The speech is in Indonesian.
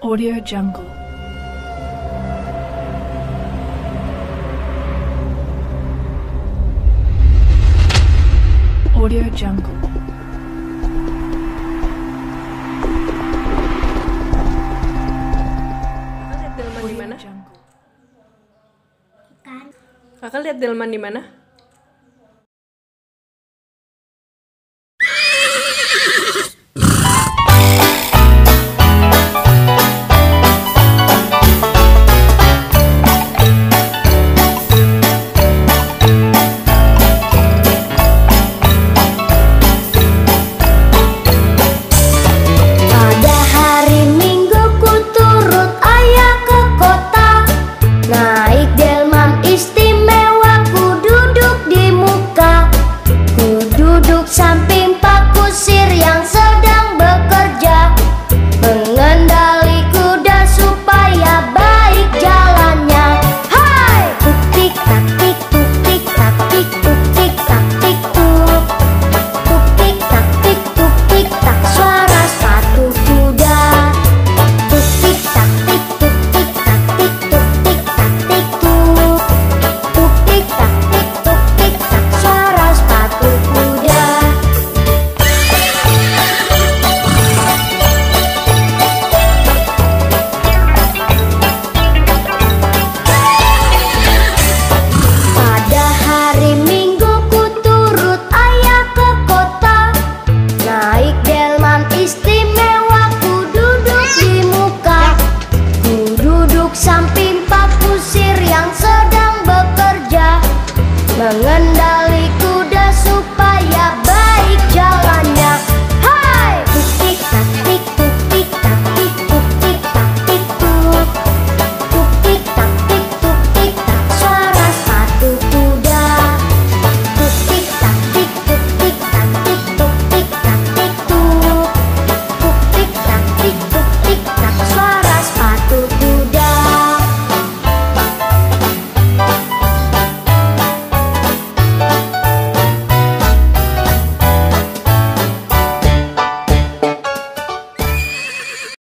Audio Jungle. Audio Jungle. Kakak lihat delman kan. di mana? Kakak lihat delman di mana?